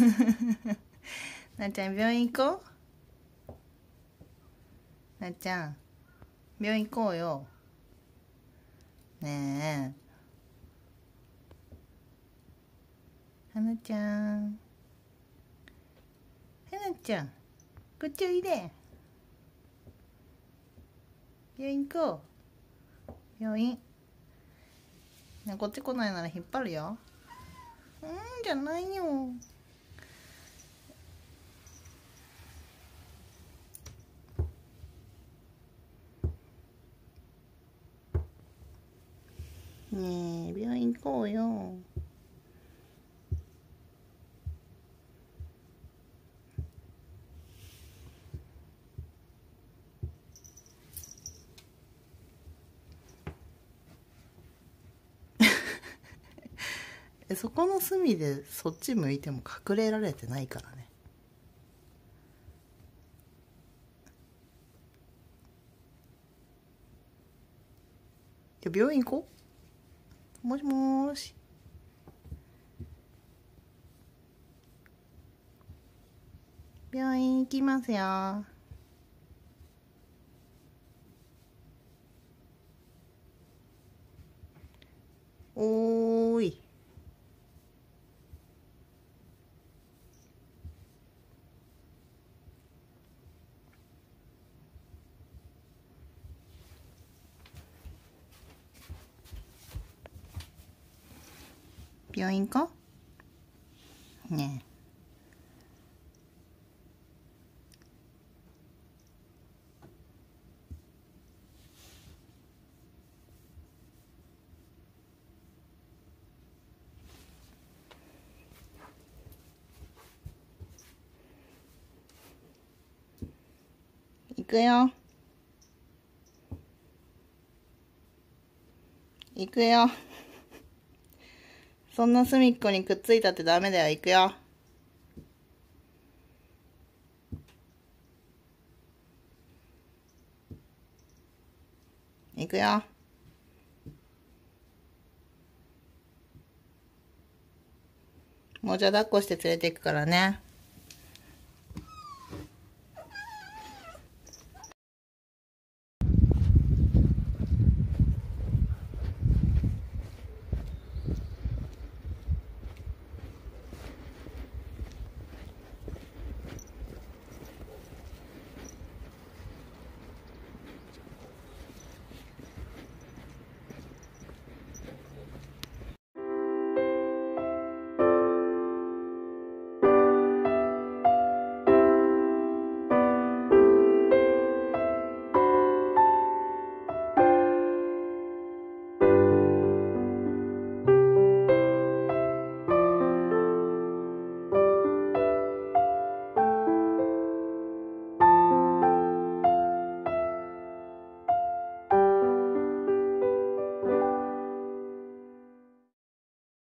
なっちゃん病院行こう？なっちゃん病院行こうよ。ねえ。はなちゃん。はなちゃんこっちおいで病院行こう。病院。ねこっち来ないなら引っ張るよ。うんじゃないよねえ病院行こうよえそこの隅でそっち向いても隠れられてないからね。いや病院行こう。もしもし。病院行きますよ。おーい病院かねえ。行くよ。行くよ。そんな隅っこにくっついたってダメだよ。行くよ。行くよ。もうじゃ抱っこして連れて行くからね。